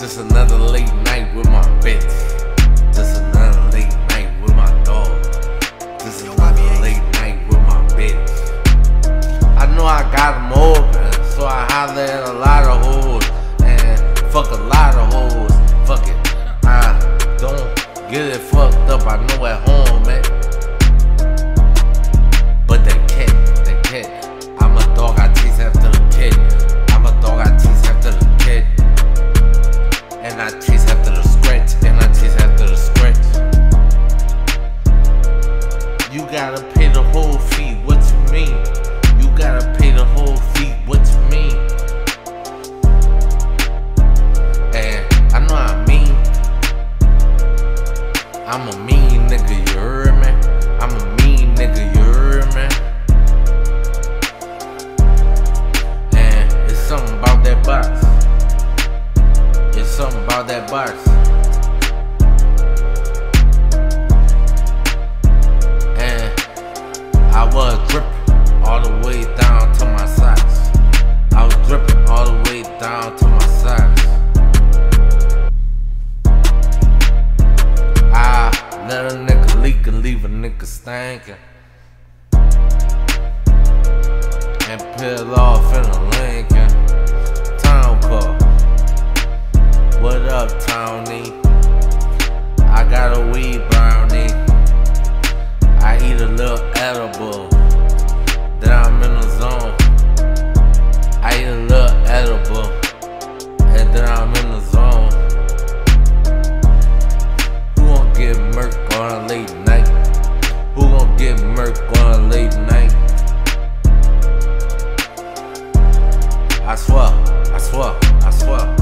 Just another late night with my bitch. Just another late night with my dog. Just another late night with my bitch. I know I got them open, so I holler at a lot of hoes and fuck a lot of hoes. Fuck it, I don't get it fucked up. I know at home, gotta pay the whole fee, what you mean? You gotta pay the whole fee, what you mean? And I know I mean, I'm a mean nigga, you heard me? I'm a mean nigga, you heard me? And it's something about that box. It's something about that box. And leave a nigga stankin'. And peel off I swear, I swear, I swear.